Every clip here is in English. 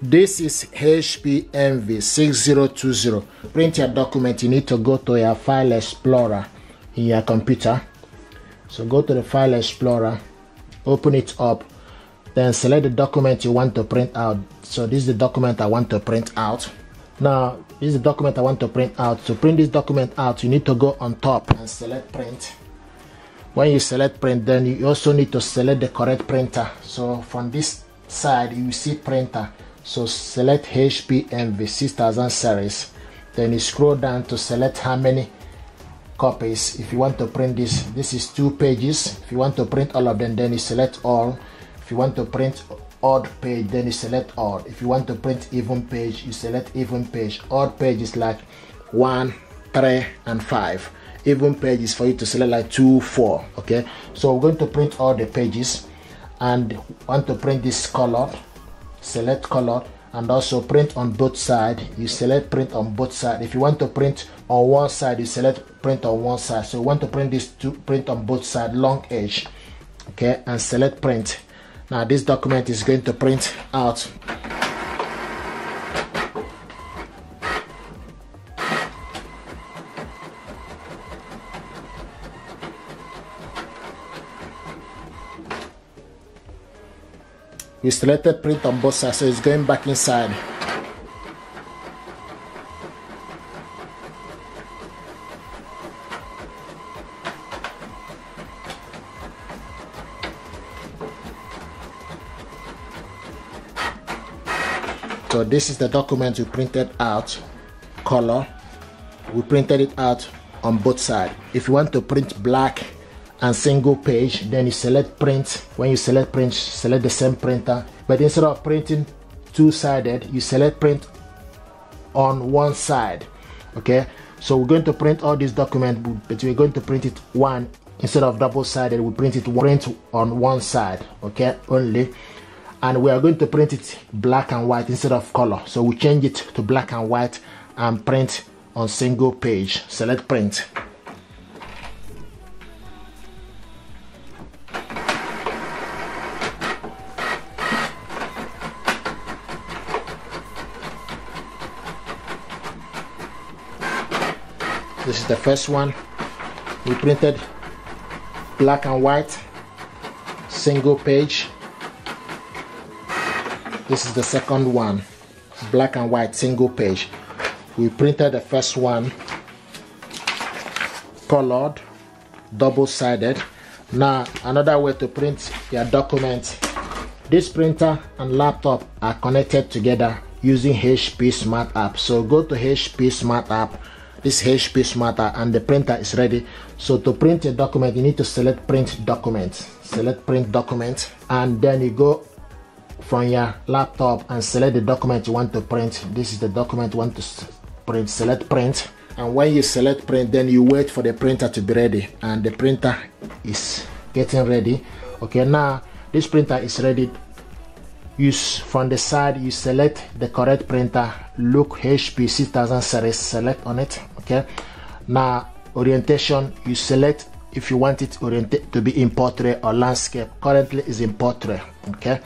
this is HP Envy 6020 print your document. You need to go to your file explorer in your computer. So go to the file explorer open it up then select the document you want to print out. So this is the document I want to print out. Now this is the document I want to print out. To print this document out you need to go on top and select print. When you select print then you also need to select the correct printer. So from this side you see printer so select HP Envy 6000 series. Then you scroll down to select how many copies. If you want to print this this is two pages. If you want to print all of them then you select all. If you want to print odd page then you select odd. If you want to print even page you select even page. Odd page is like one three and five. Even pages for you to select like two four okay? So we're going to print all the pages. And want to print this color select color and also print on both side. You select print on both side. If you want to print on one side you select print on one side. So you want to print this to print on both side long edge. Okay and select print. Now this document is going to print out we selected print on both sides so it's going back inside. So this is the document we printed out color. We printed it out on both sides. If you want to print black and single page then you select print. When you select print select the same printer. But instead of printing two-sided you select print on one side okay? So we're going to print all this document but we're going to print it one. Instead of double-sided we print it print on one side okay only. And we are going to print it black and white instead of color. So we change it to black and white and print on single page. Select print this is the first one. We printed black and white single page. This is the second one black and white single page. We printed the first one colored double-sided. Now another way to print your document. This printer and laptop are connected together using HP Smart App. So go to HP Smart App this HP Smart App and the printer is ready. So to print a document you need to select print document. Select print document and then you go from your laptop and select the document you want to print. This is the document you want to print. Select print. And when you select print then you wait for the printer to be ready and the printer is getting ready. Okay now this printer is ready use from the side you select the correct printer. Look HP 6000 series select on it okay? Now orientation you select if you want it oriented to be in portrait or landscape. Currently is in portrait okay?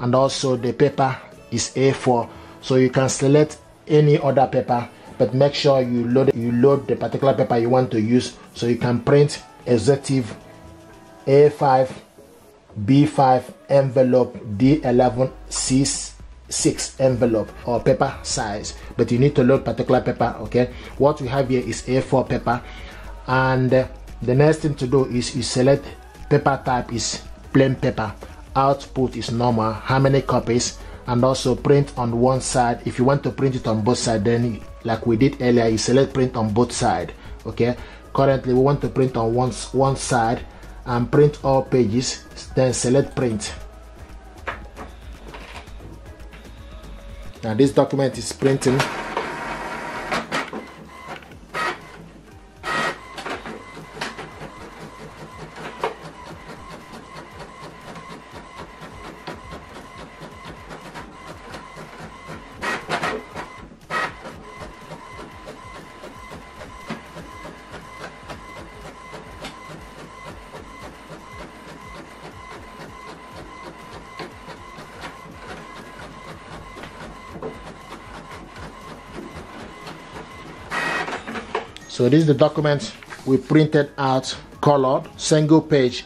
And also the paper is A4 so you can select any other paper but make sure you load you load the particular paper you want to use so you can print executive A5 B5 envelope D11 C6 envelope or paper size. But you need to load particular paper okay? What we have here is A4 paper and uh, the next thing to do is you select paper type is plain paper. Output is normal. How many copies? And also print on one side. If you want to print it on both sides then like we did earlier you select print on both side okay? Currently we want to print on one, one side and print all pages then select print. Now this document is printing So this is the document we printed out colored single page